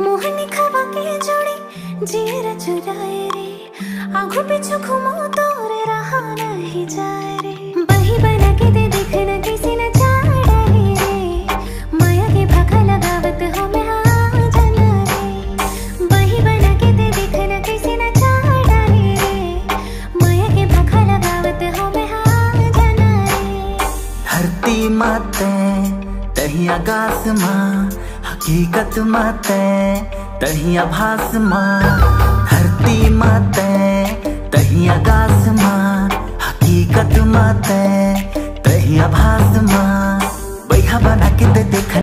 मोहनी खवा के जोड़ी, जीर चुराए रे। आँखों पीछू घुमो तोरे रहा नहीं जाए रे। बही बना के दे देखना किसी न चाड़ाए रे। माया के भागा लगावत हो मैं हाँ जाना रे। बही बना के दे देखना किसी न चाड़ाए रे। माया के भागा लगावत हो मैं हाँ जाना रे। धरती माते तही आकाश माँ हकीकत माते तही आभास मा धरती माते तही आकाश मा हकीकत माते तही आभास